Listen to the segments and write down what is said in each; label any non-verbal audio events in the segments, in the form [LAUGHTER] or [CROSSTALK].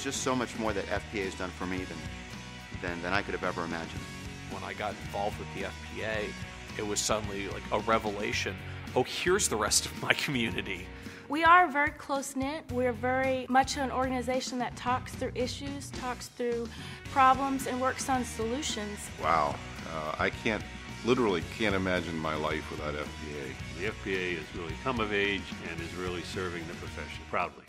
There's just so much more that FPA has done for me than, than, than I could have ever imagined. When I got involved with the FPA, it was suddenly like a revelation. Oh, here's the rest of my [LAUGHS] community. We are very close knit. We're very much an organization that talks through issues, talks through problems, and works on solutions. Wow. Uh, I can't, literally can't imagine my life without FPA. The FPA has really come of age and is really serving the profession proudly.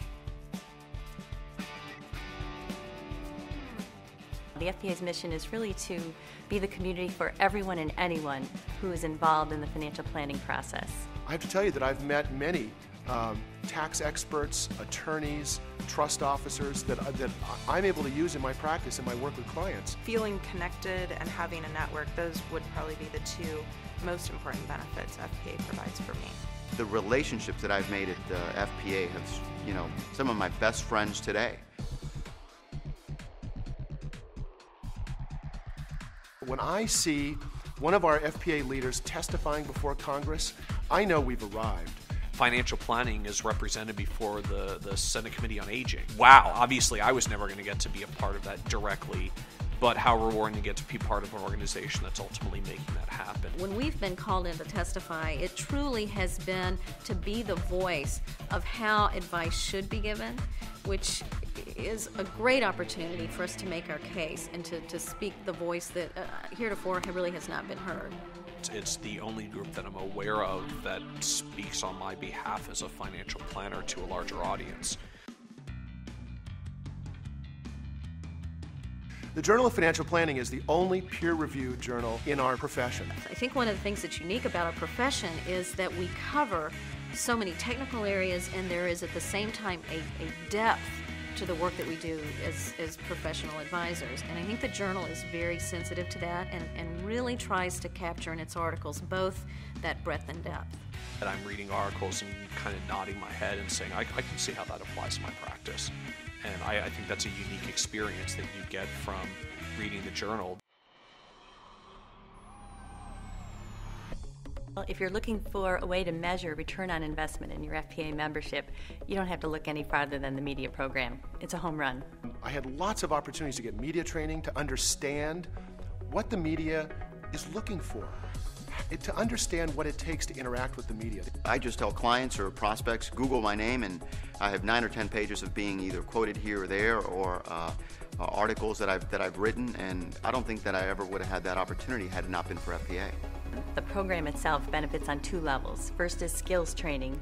The FPA's mission is really to be the community for everyone and anyone who is involved in the financial planning process. I have to tell you that I've met many um, tax experts, attorneys, trust officers that, that I'm able to use in my practice and my work with clients. Feeling connected and having a network, those would probably be the two most important benefits FPA provides for me. The relationships that I've made at the FPA have, you know, some of my best friends today. When I see one of our FPA leaders testifying before Congress, I know we've arrived financial planning is represented before the, the Senate Committee on Aging. Wow, obviously I was never going to get to be a part of that directly, but how rewarding to get to be part of an organization that's ultimately making that happen. When we've been called in to testify, it truly has been to be the voice of how advice should be given, which is a great opportunity for us to make our case and to, to speak the voice that uh, heretofore really has not been heard. It's the only group that I'm aware of that speaks on my behalf as a financial planner to a larger audience. The Journal of Financial Planning is the only peer reviewed journal in our profession. I think one of the things that's unique about our profession is that we cover so many technical areas and there is at the same time a, a depth to the work that we do as, as professional advisors. And I think the journal is very sensitive to that and, and really tries to capture in its articles both that breadth and depth. And I'm reading articles and kind of nodding my head and saying, I, I can see how that applies to my practice. And I, I think that's a unique experience that you get from reading the journal. If you're looking for a way to measure return on investment in your FPA membership, you don't have to look any farther than the media program. It's a home run. I had lots of opportunities to get media training to understand what the media is looking for. to understand what it takes to interact with the media. I just tell clients or prospects, Google my name, and I have nine or ten pages of being either quoted here or there or uh, uh, articles that I've, that I've written, and I don't think that I ever would have had that opportunity had it not been for FPA. The program itself benefits on two levels. First is skills training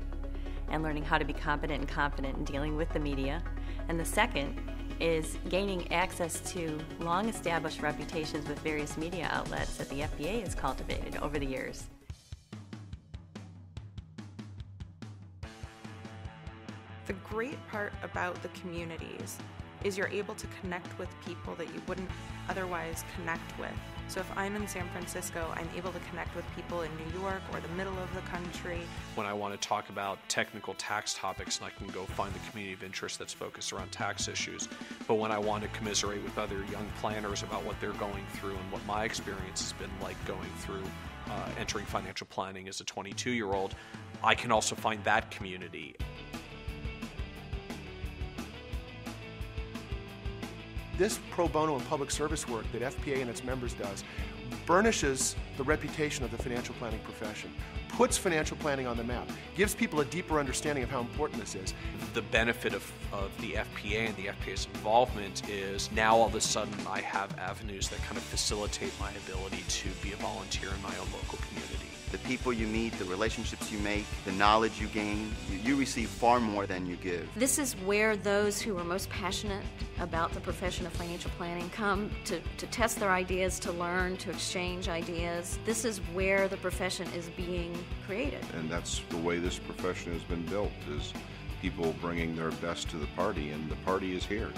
and learning how to be competent and confident in dealing with the media. And the second is gaining access to long established reputations with various media outlets that the FPA has cultivated over the years. The great part about the communities is you're able to connect with people that you wouldn't otherwise connect with. So if I'm in San Francisco, I'm able to connect with people in New York or the middle of the country. When I want to talk about technical tax topics, and I can go find the community of interest that's focused around tax issues. But when I want to commiserate with other young planners about what they're going through and what my experience has been like going through uh, entering financial planning as a 22 year old, I can also find that community. This pro bono and public service work that FPA and its members does burnishes the reputation of the financial planning profession, puts financial planning on the map, gives people a deeper understanding of how important this is. The benefit of, of the FPA and the FPA's involvement is now all of a sudden I have avenues that kind of facilitate my ability to be a volunteer in my own local community the people you meet, the relationships you make, the knowledge you gain, you, you, receive far more than you give. This is where those who are most passionate about the profession of financial planning come to, to test their ideas, to learn, to exchange ideas. This is where the profession is being created. And that's the way this profession has been built, is people bringing their best to the party, and the party is here.